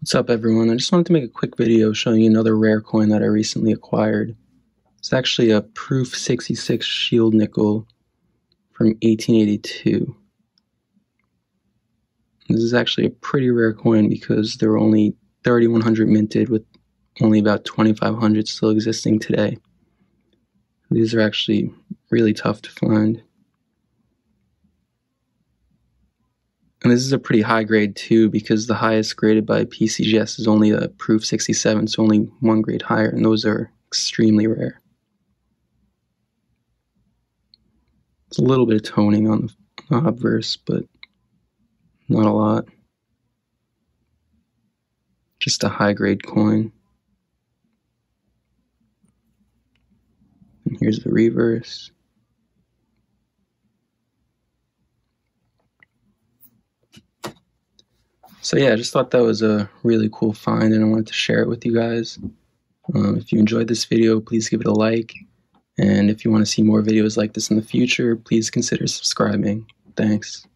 What's up everyone? I just wanted to make a quick video showing you another rare coin that I recently acquired. It's actually a Proof 66 Shield Nickel from 1882. This is actually a pretty rare coin because there were only 3,100 minted with only about 2,500 still existing today. These are actually really tough to find. And this is a pretty high grade too because the highest graded by PCGS is only a proof 67, so only one grade higher, and those are extremely rare. It's a little bit of toning on the obverse, but not a lot. Just a high grade coin. And here's the reverse. So yeah, I just thought that was a really cool find and I wanted to share it with you guys. Um, if you enjoyed this video, please give it a like. And if you want to see more videos like this in the future, please consider subscribing. Thanks.